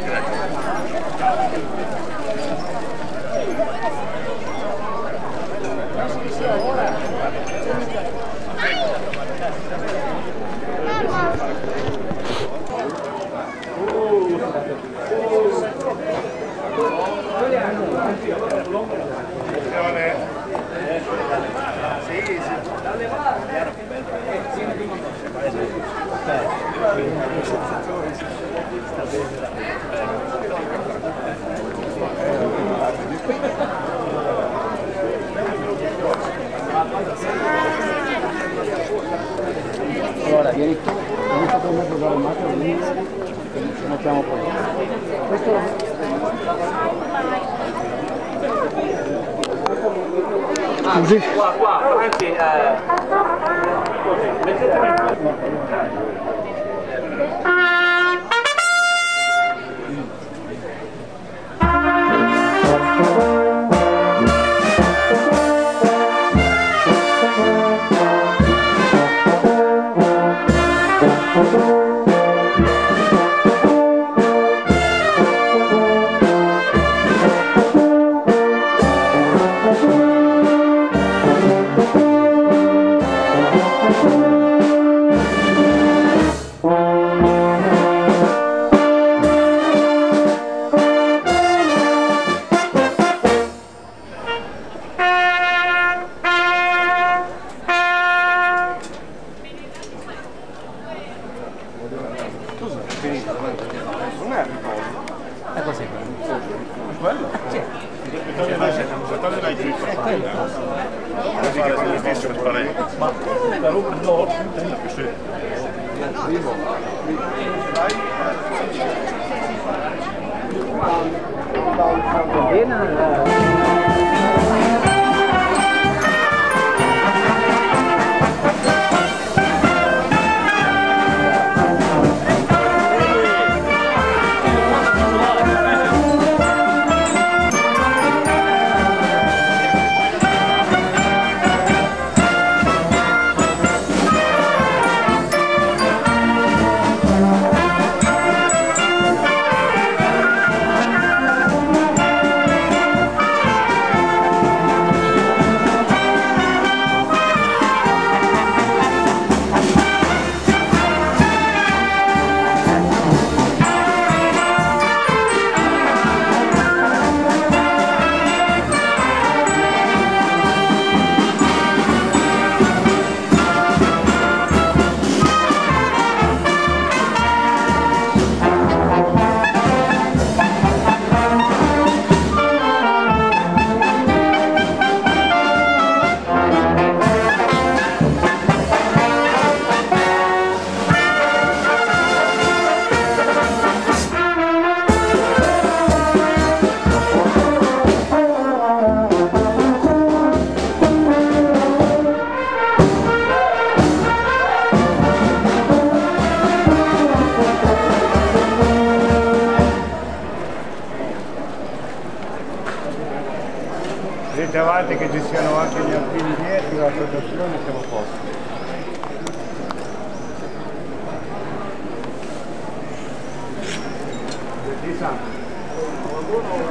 Good. Così. Qua, qua, Franchi, eh, così, mettetemi Winnen.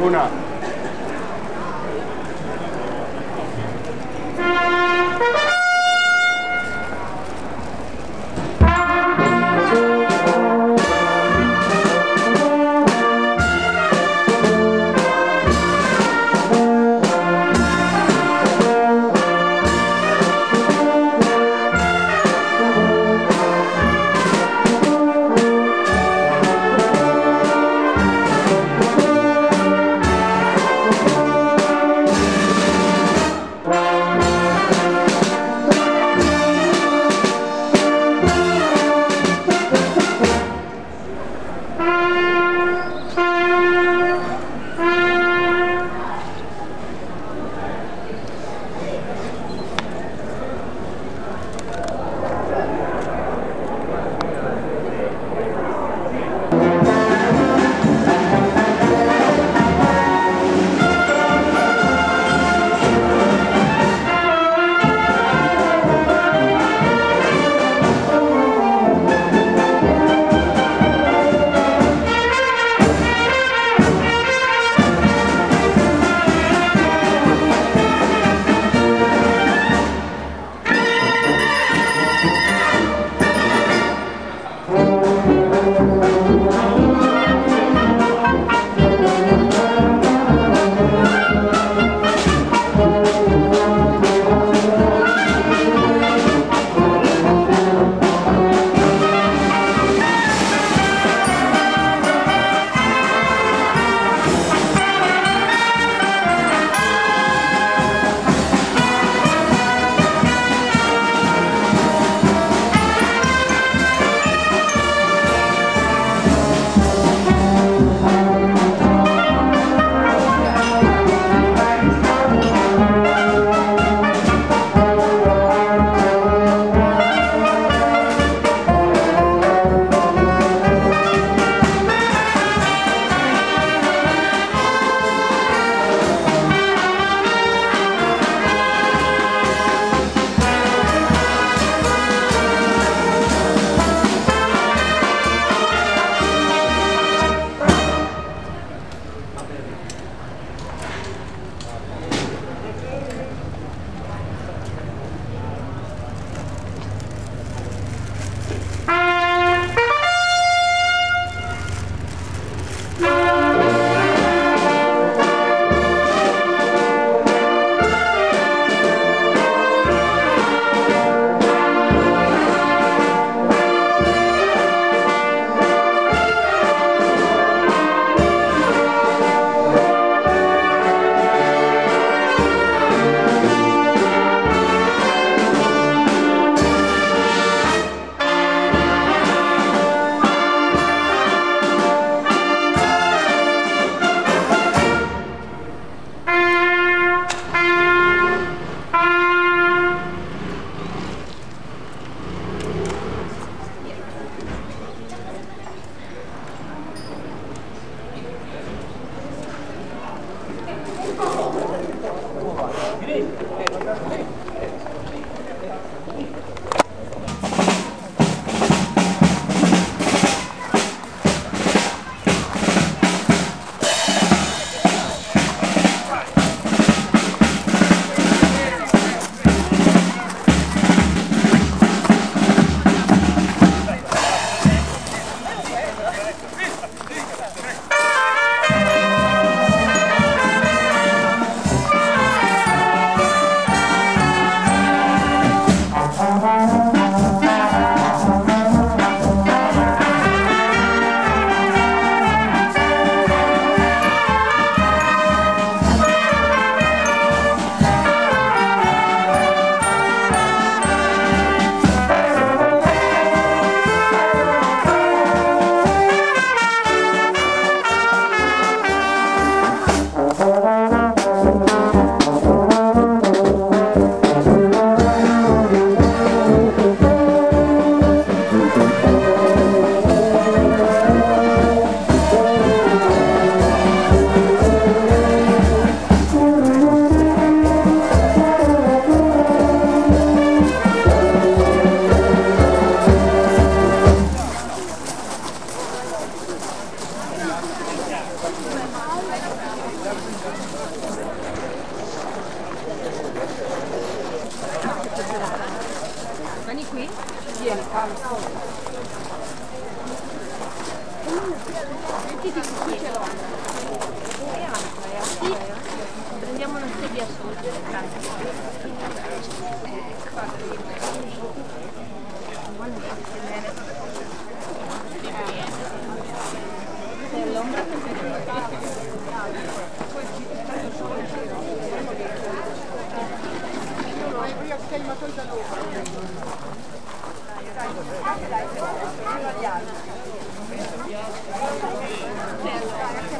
Una. Vieni qui. Vieni, Carlo. Mettiti qui, ce l'ho. Sì. Prendiamo una sedia su. L'ombra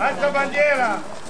Alza bandiera!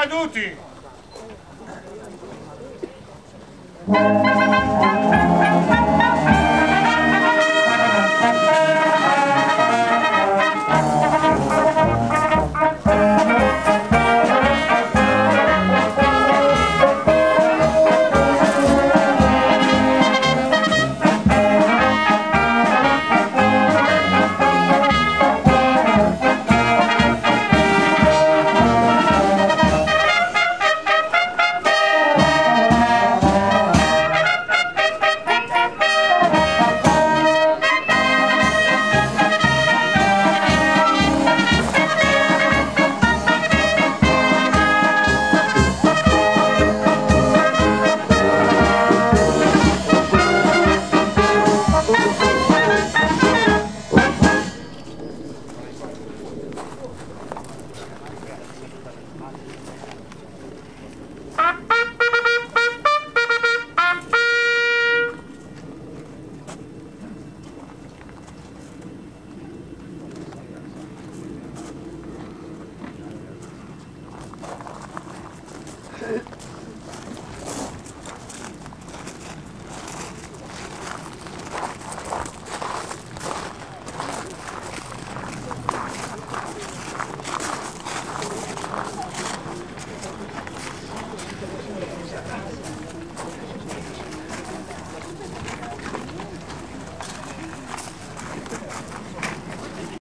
Caduti!